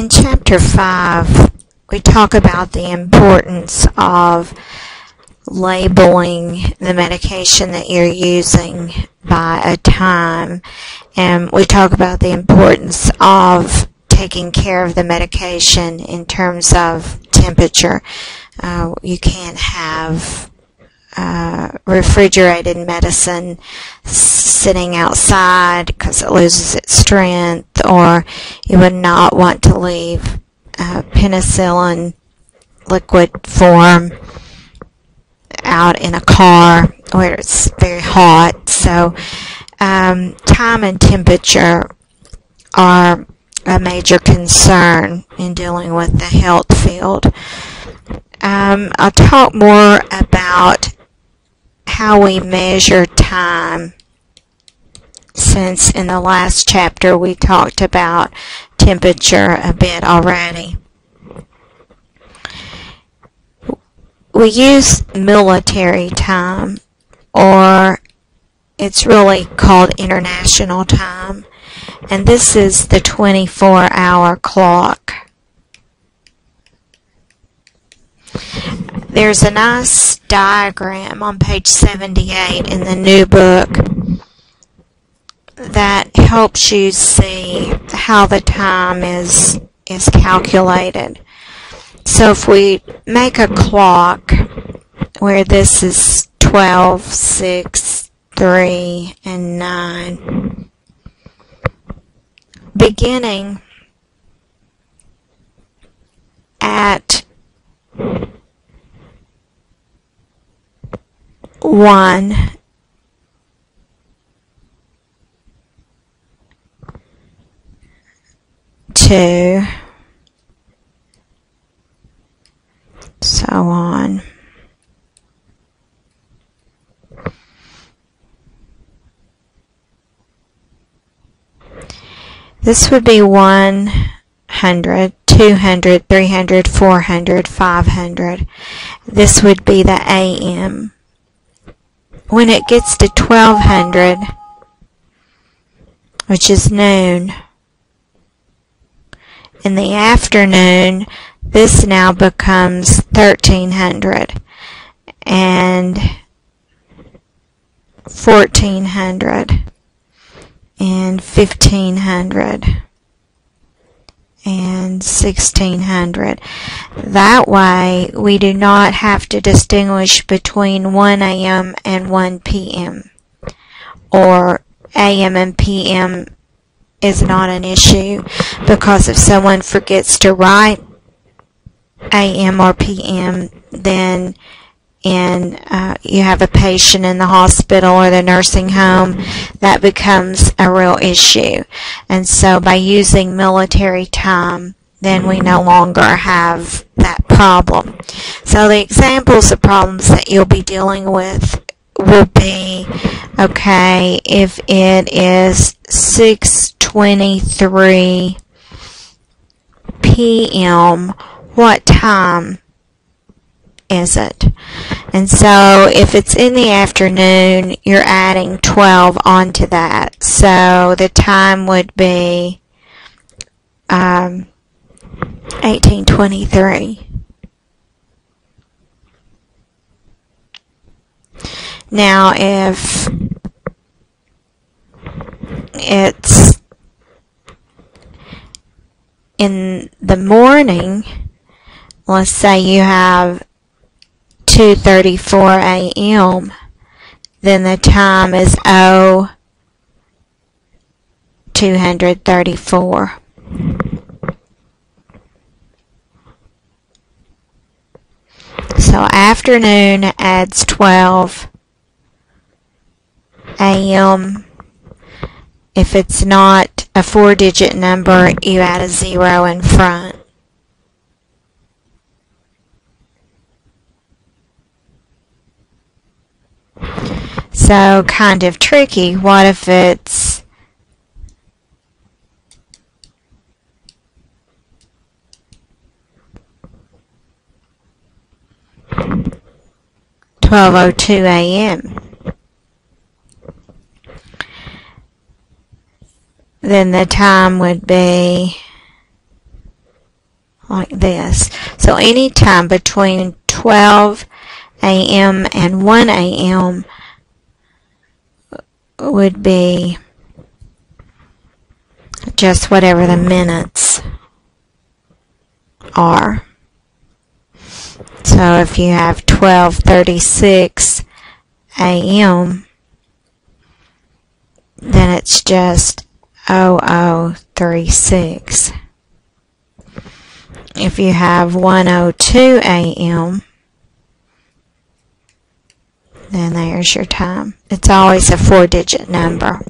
In chapter 5, we talk about the importance of labeling the medication that you're using by a time. And we talk about the importance of taking care of the medication in terms of temperature. Uh, you can't have uh, refrigerated medicine sitting outside because it loses its strength, or you would not want to leave uh, penicillin liquid form out in a car where it's very hot. So, um, time and temperature are a major concern in dealing with the health field. Um, I'll talk more about how we measure time since in the last chapter we talked about temperature a bit already. We use military time or it's really called international time and this is the 24 hour clock. There's a nice diagram on page 78 in the new book that helps you see how the time is is calculated. So if we make a clock where this is 12, 6, 3, and 9, beginning at 1 2 so on. This would be 100 200 300 400 500 this would be the AM when it gets to 1200, which is noon, in the afternoon, this now becomes 1300 and 1400 and 1500 and 1600. That way, we do not have to distinguish between 1 a.m. and 1 p.m. or a.m. and p.m. is not an issue because if someone forgets to write a.m. or p.m., then and uh, you have a patient in the hospital or the nursing home, that becomes a real issue. And so by using military time, then we no longer have that problem. So the examples of problems that you'll be dealing with will be, okay, if it is 6.23 p.m., what time is it? And so if it's in the afternoon, you're adding 12 onto that. So the time would be um, 1823. Now if it's in the morning, let's say you have 2.34 a.m., then the time is 0 234. So afternoon adds 12 a.m. If it's not a four digit number, you add a zero in front. So kind of tricky. What if it's twelve oh two AM? Then the time would be like this. So any time between 12 a.m. and 1 a.m. would be just whatever the minutes are. So if you have 1236 a.m., then it's just 0036. If you have 102 a.m., then there's your time. It's always a four digit number.